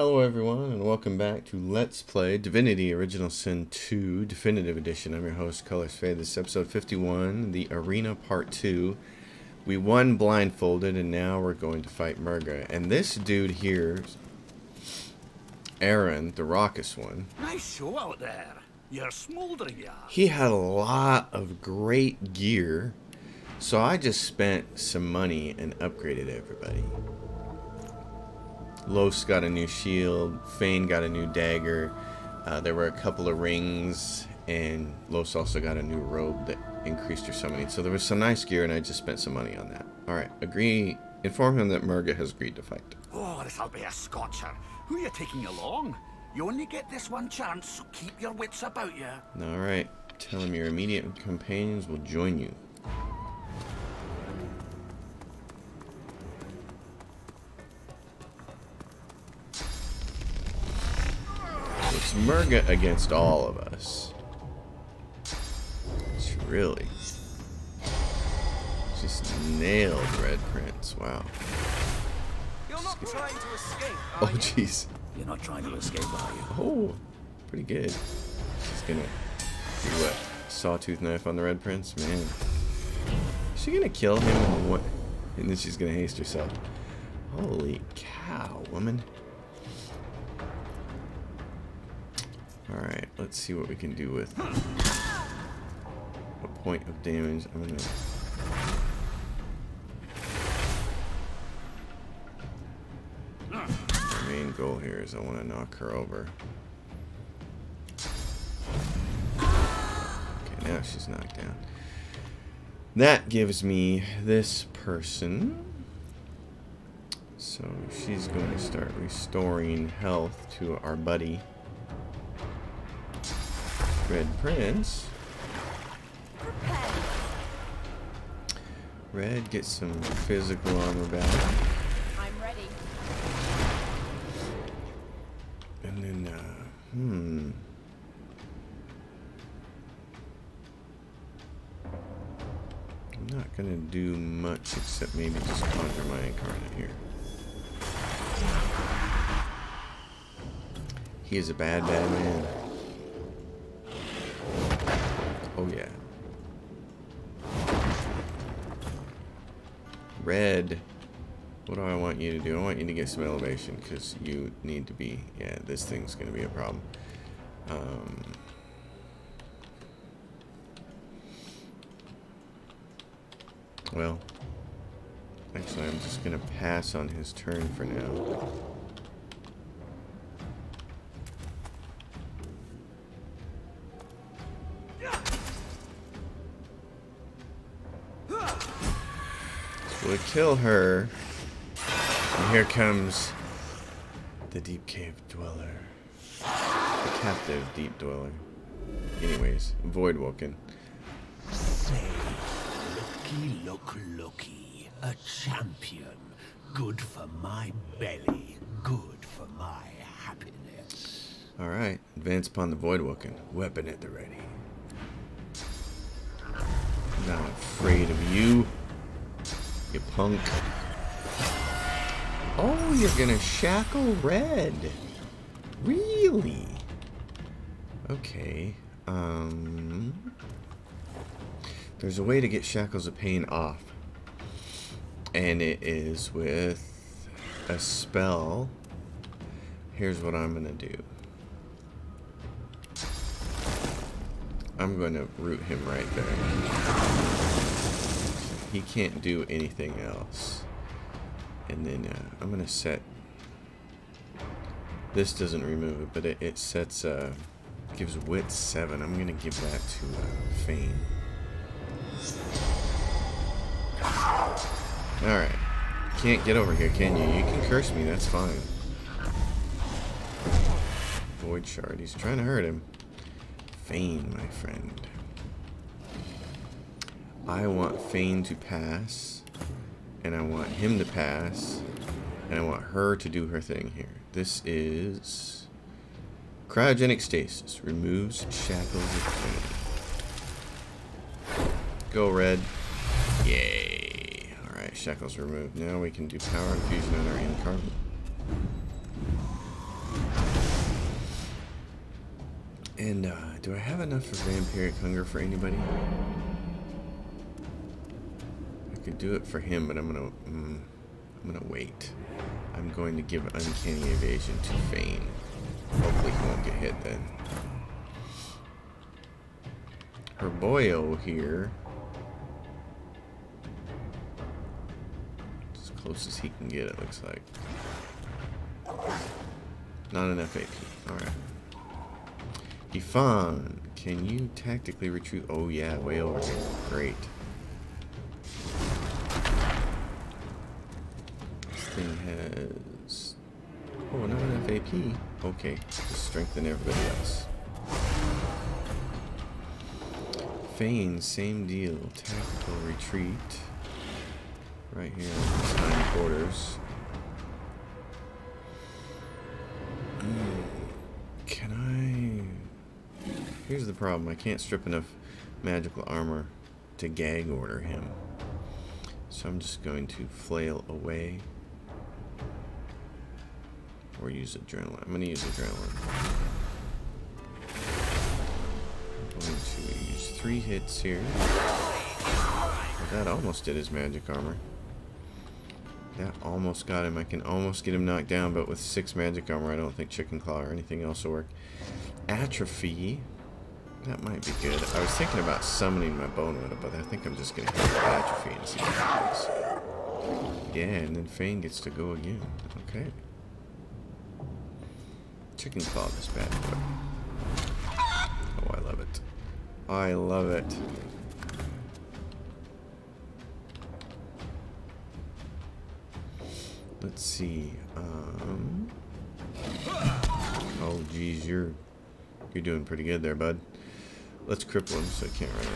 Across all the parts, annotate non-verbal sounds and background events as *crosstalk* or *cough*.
Hello everyone and welcome back to Let's Play Divinity Original Sin 2 Definitive Edition. I'm your host, Colors Fade. This is episode 51, the Arena Part 2. We won blindfolded and now we're going to fight Murga. And this dude here, Aaron, the raucous one, Nice show out there. You're smouldering, ya. he had a lot of great gear. So I just spent some money and upgraded everybody. Lohse got a new shield. Fane got a new dagger. Uh, there were a couple of rings, and Lohse also got a new robe that increased her summoning. So there was some nice gear, and I just spent some money on that. All right, agree. Inform him that Murga has agreed to fight. Oh, this'll be a scotcher. Who are you taking along? You only get this one chance, so keep your wits about you. All right, tell him your immediate companions will join you. It's Murga against all of us. It's really just nailed Red Prince. Wow. You're not trying to escape, Oh, are you? jeez. You're not trying to escape, are you? Oh, pretty good. She's gonna do what? Sawtooth knife on the Red Prince? Man. Is she gonna kill him and what? And then she's gonna haste herself. Holy cow, woman. Alright, let's see what we can do with a point of damage. I'm gonna. Main goal here is I want to knock her over. Okay, now she's knocked down. That gives me this person. So she's going to start restoring health to our buddy. Red Prince. Red gets some physical armor back. I'm ready. And then, uh, hmm. I'm not gonna do much except maybe just conjure my incarnate here. He is a bad, bad man. Oh, yeah. Red. What do I want you to do? I want you to get some elevation because you need to be. Yeah, this thing's going to be a problem. Um, well, actually, I'm just going to pass on his turn for now. We'll kill her. And here comes the deep cave dweller. The captive deep dweller. Anyways, void woken. Say, looky, look, looky. A champion. Good for my belly. Good for my happiness. Alright, advance upon the void woken. Weapon at the ready. Not afraid of you. You punk. Oh, you're gonna shackle red. Really? Okay. Um. There's a way to get shackles of pain off. And it is with a spell. Here's what I'm gonna do. I'm to root him right there. He can't do anything else. And then uh, I'm going to set... This doesn't remove it, but it, it sets... Uh, gives wit 7. I'm going to give that to uh, Fane. Alright. Can't get over here, can you? You can curse me, that's fine. Void Shard. He's trying to hurt him. Fane, my friend. I want Fane to pass, and I want him to pass, and I want her to do her thing here. This is cryogenic stasis. Removes shackles of Go red. Yay. Alright, shackles removed. Now we can do power infusion on our incarnate. And uh, do I have enough of vampiric hunger for anybody? Could do it for him, but I'm gonna mm, I'm gonna wait. I'm going to give uncanny evasion to Fane. Hopefully he won't get hit then. Herboyo here. As close as he can get, it looks like. Not enough AP. Alright. Ifan, can you tactically retreat? Oh yeah, way over here. Great. Thing has... Oh, not enough AP. Okay, just strengthen everybody else. Fane, same deal. Tactical retreat. Right here in nine quarters. Mm, can I... Here's the problem. I can't strip enough magical armor to gag order him. So I'm just going to flail away. Or use adrenaline. I'm to use adrenaline. Going to use three hits here. That almost did his magic armor. That almost got him. I can almost get him knocked down, but with six magic armor, I don't think Chicken Claw or anything else will work. Atrophy. That might be good. I was thinking about summoning my Bone Widow, but I think I'm just to hit Atrophy and see what happens. Yeah, and then Fane gets to go again. Okay. Chicken Claw this bad boy. Oh, I love it. I love it. Let's see. Um, oh, geez, you're you're doing pretty good there, bud. Let's cripple him so he can't run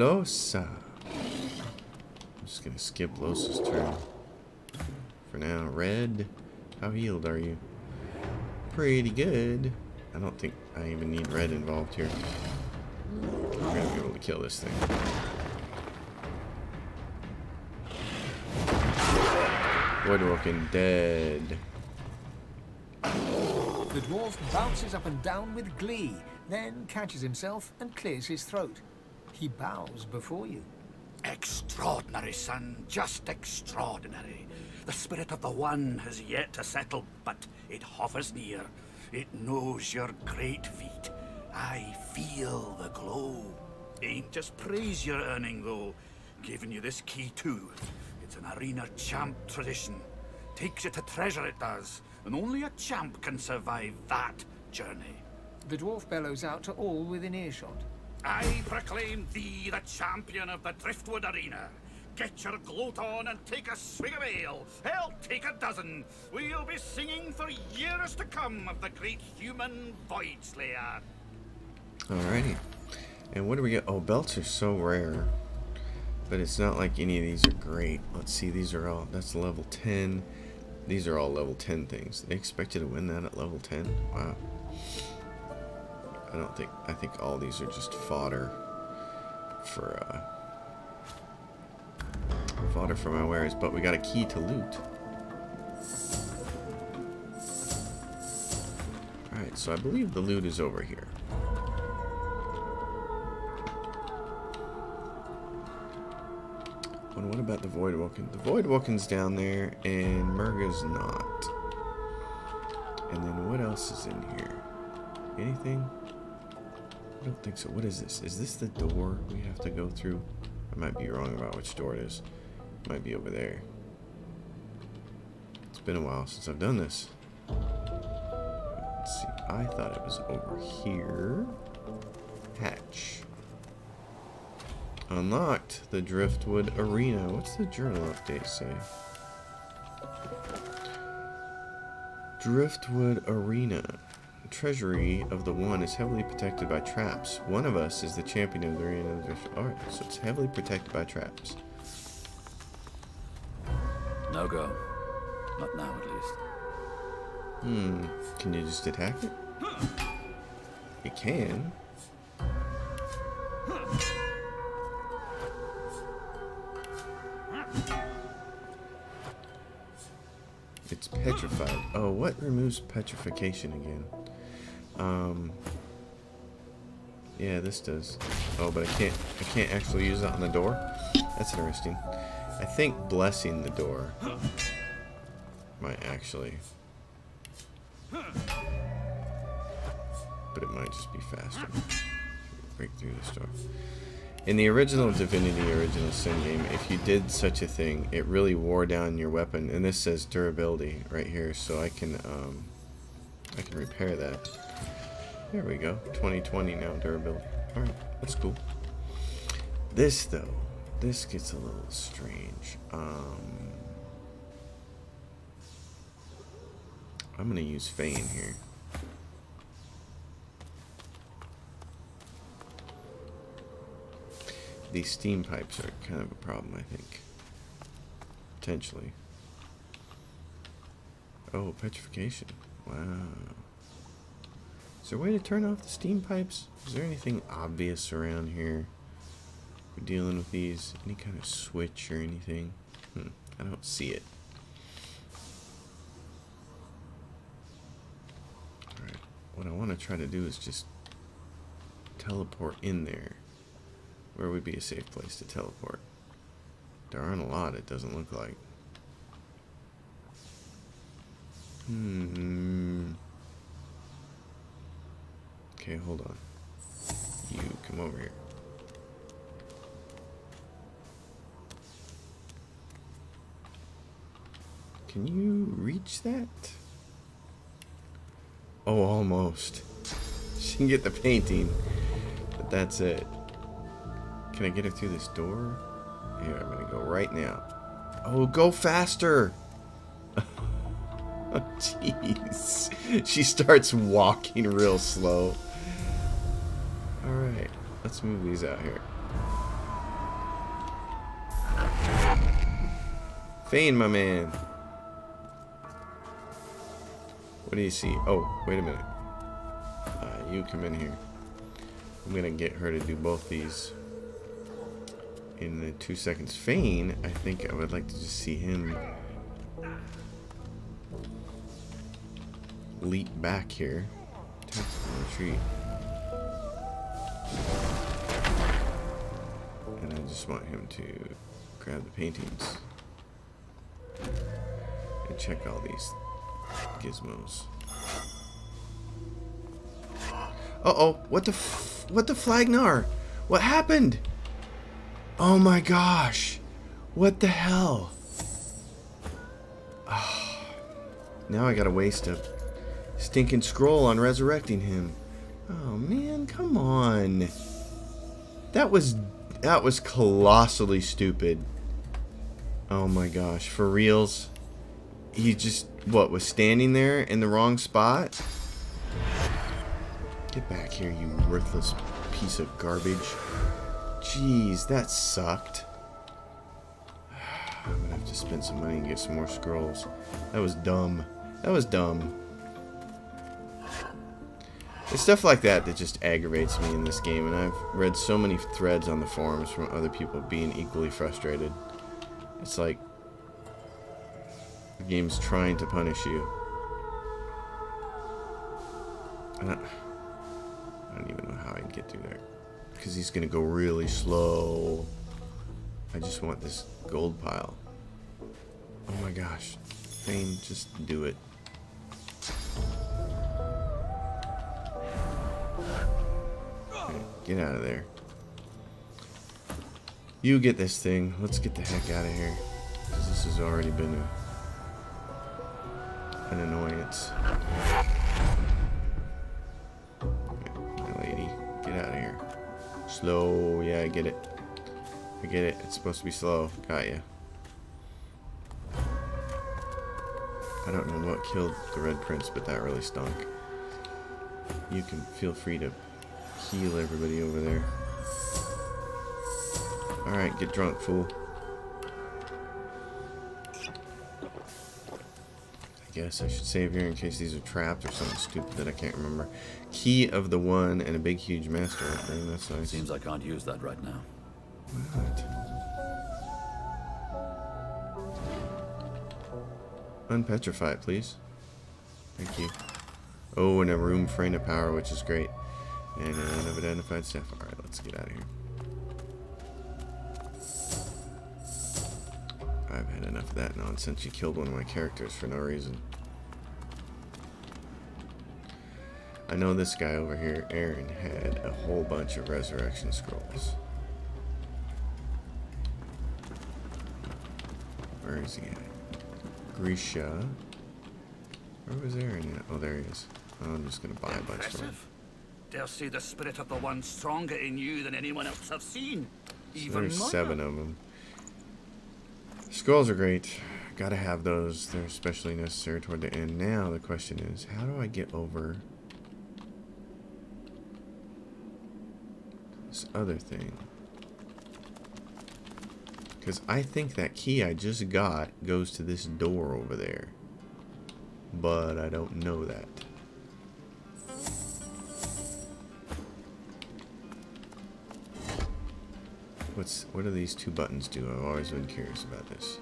around. Lohse. Just gonna skip Lohse's turn for now. Red, how healed are you? Pretty good. I don't think I even need red involved here. We're gonna be able to kill this thing. Voidwoken dead. The dwarf bounces up and down with glee, then catches himself and clears his throat. He bows before you. Extraordinary, son. Just extraordinary. The spirit of the One has yet to settle, but it hovers near. It knows your great feat. I feel the glow. Ain't just praise you're earning, though. Giving you this key, too. It's an arena champ tradition. Takes you to treasure, it does. And only a champ can survive that journey. The dwarf bellows out to all within earshot. I proclaim thee the champion of the Driftwood Arena. Get your gloat on and take a swig of ale. Hell, take a dozen. We'll be singing for years to come of the great human Void Slayer. Alrighty. And what do we get? Oh, belts are so rare. But it's not like any of these are great. Let's see, these are all, that's level 10. These are all level 10 things. They expect you to win that at level 10? Wow. I don't think, I think all these are just fodder for, uh, fodder for my wares. But we got a key to loot. Alright, so I believe the loot is over here. And what about the Void Walking? The Void Walking's down there, and Murga's not. And then what else is in here? Anything? I don't think so. What is this? Is this the door we have to go through? I might be wrong about which door it is. It might be over there. It's been a while since I've done this. Let's see. I thought it was over here. Hatch. Unlocked the Driftwood Arena. What's the journal update say? Driftwood Arena. The treasury of the one is heavily protected by traps. One of us is the champion of the arena. Alright, so it's heavily protected by traps. No go. Not now, at least. Hmm. Can you just attack it? You can. it's petrified. Oh, what removes petrification again? Um, yeah, this does. Oh, but I can't. I can't actually use that on the door. That's interesting. I think blessing the door might actually, but it might just be faster. Break through this door. In the original Divinity Original Sin game, if you did such a thing, it really wore down your weapon. And this says durability right here, so I can um, I can repair that. There we go. 2020 now durability. All right, that's cool. This though, this gets a little strange. Um, I'm gonna use Fane here. These steam pipes are kind of a problem, I think. Potentially. Oh, petrification. Wow. There a way to turn off the steam pipes? Is there anything obvious around here? We're dealing with these? Any kind of switch or anything? Hmm, I don't see it. Alright, what I want to try to do is just teleport in there. Where would be a safe place to teleport? There aren't a lot, it doesn't look like. Hmm. Okay, hold on. You come over here. Can you reach that? Oh, almost. She can get the painting, but that's it. Can I get it through this door? Here, I'm gonna go right now. Oh, go faster! *laughs* Jeez. She starts walking real slow. Let's move these out here. Fane, my man. What do you see? Oh, wait a minute. Uh, you come in here. I'm gonna get her to do both these in the two seconds. Fane, I think I would like to just see him leap back here. retreat. Just want him to grab the paintings and check all these gizmos. Uh-oh, what the what the flagnar? What happened? Oh my gosh. What the hell? Oh, now I gotta waste a stinking scroll on resurrecting him. Oh man, come on. That was that was colossally stupid. Oh my gosh, for reals? He just what was standing there in the wrong spot? Get back here, you worthless piece of garbage. Jeez, that sucked. *sighs* I'm gonna have to spend some money and get some more scrolls. That was dumb. That was dumb. It's stuff like that that just aggravates me in this game, and I've read so many threads on the forums from other people being equally frustrated. It's like the game's trying to punish you. I don't, I don't even know how I can get through there. Because he's going to go really slow. I just want this gold pile. Oh my gosh. Fane, just do it. Get out of there. You get this thing. Let's get the heck out of here. Because this has already been a, an annoyance. My lady, get out of here. Slow. Yeah, I get it. I get it. It's supposed to be slow. Got ya. I don't know what killed the Red Prince, but that really stunk. You can feel free to heal everybody over there. Alright, get drunk, fool. I guess I should save here in case these are trapped or something stupid that I can't remember. Key of the one and a big huge master offering. That's nice. Seems I can't use that right now. What? Unpetrify, please. Thank you. Oh, and a rune frame of power, which is great. And uh, an unidentified staff. Alright, let's get out of here. I've had enough of that nonsense. You killed one of my characters for no reason. I know this guy over here, Aaron, had a whole bunch of resurrection scrolls. Where is he at? Grisha. Where was Aaron at? Oh, there he is. Oh, I'm just gonna buy a bunch from him. Dare say the spirit of the one stronger in you than anyone else I've seen. Even there's seven of them. Skulls are great. Gotta have those. They're especially necessary toward the end. Now the question is, how do I get over this other thing? Because I think that key I just got goes to this door over there. But I don't know that. What's what do these two buttons do? I've always been curious about this.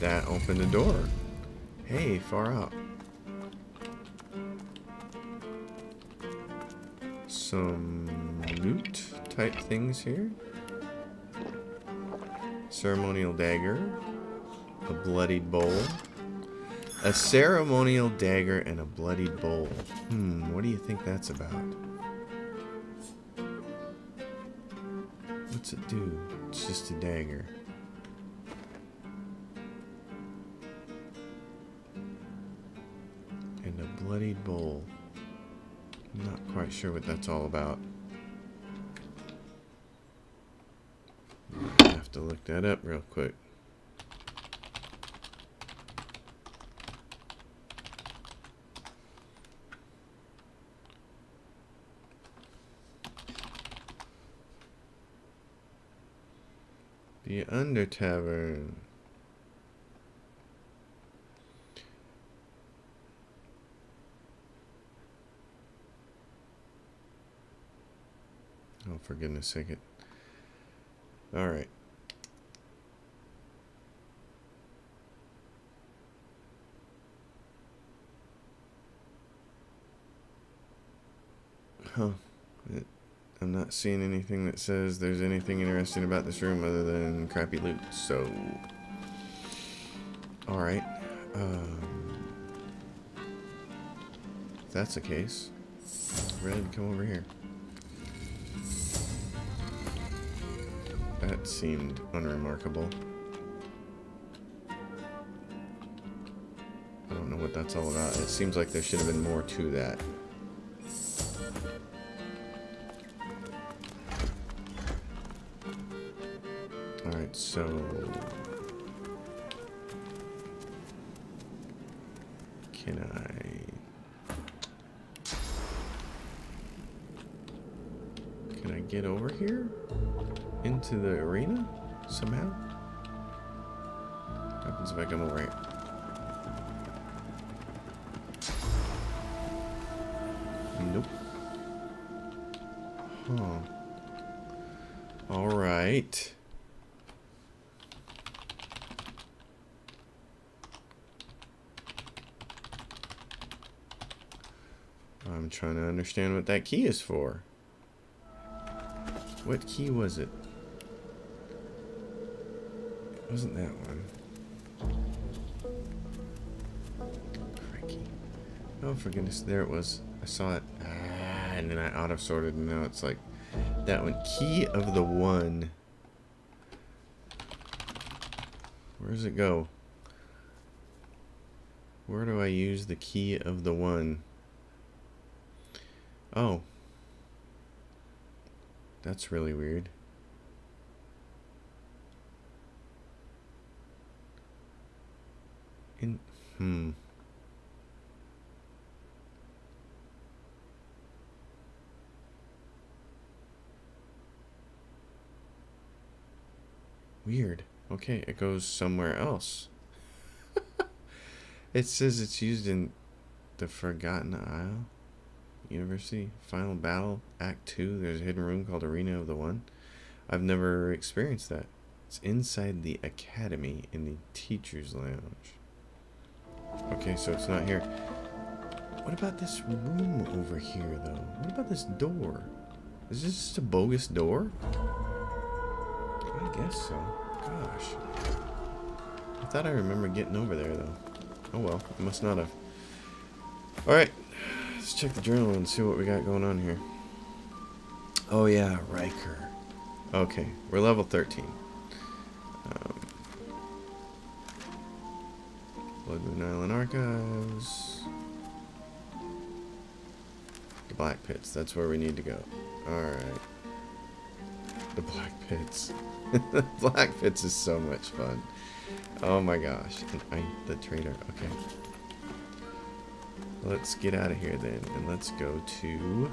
That opened the door. Hey, far out. Some loot type things here. Ceremonial dagger. A bloodied bowl. A ceremonial dagger and a bloodied bowl. Hmm, what do you think that's about? What's it do? It's just a dagger. And a bloodied bowl. I'm not quite sure what that's all about. I have to look that up real quick. The Under Tavern. Oh, for goodness sake it. Alright. Huh. It, I'm not seeing anything that says there's anything interesting about this room other than crappy loot, so... Alright. Um, if that's the case, Red, come over here. That seemed unremarkable. I don't know what that's all about. It seems like there should have been more to that. So... Can I... Can I get over here? Into the arena? Somehow? What happens if I come over here? I'm trying to understand what that key is for. What key was it? It wasn't that one. Crikey. Oh, for goodness, there it was. I saw it. Ah, and then I auto sorted, and now it's like that one. Key of the one. Where does it go? Where do I use the key of the one? Oh. That's really weird. In hmm. Weird. Okay, it goes somewhere else. *laughs* it says it's used in the Forgotten Isle. University. Final battle, Act 2. There's a hidden room called Arena of the One. I've never experienced that. It's inside the academy in the teacher's lounge. Okay, so it's not here. What about this room over here, though? What about this door? Is this just a bogus door? I guess so. Gosh. I thought I remember getting over there, though. Oh well, I must not have. Alright, let's check the journal and see what we got going on here. Oh yeah, Riker. Okay, we're level 13. Um, Blood Moon Island Archives. The Black Pits, that's where we need to go. Alright. The Black Pits. *laughs* the Black Pits is so much fun. Oh my gosh. And I, the trader. Okay. Let's get out of here then, and let's go to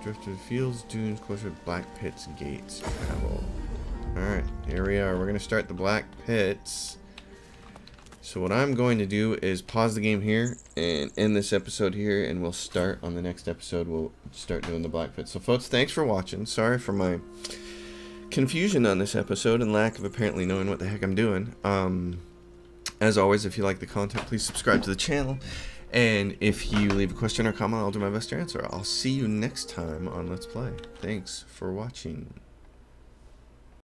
Drifted Fields, Dunes, closer to Black Pits, Gates, Travel. Alright, here we are. We're going to start the Black Pits. So what I'm going to do is pause the game here and end this episode here, and we'll start on the next episode. We'll start doing the Black Pits. So folks, thanks for watching. Sorry for my confusion on this episode and lack of apparently knowing what the heck I'm doing. Um, as always, if you like the content, please subscribe to the channel. And if you leave a question or comment, I'll do my best to answer. I'll see you next time on Let's Play. Thanks for watching.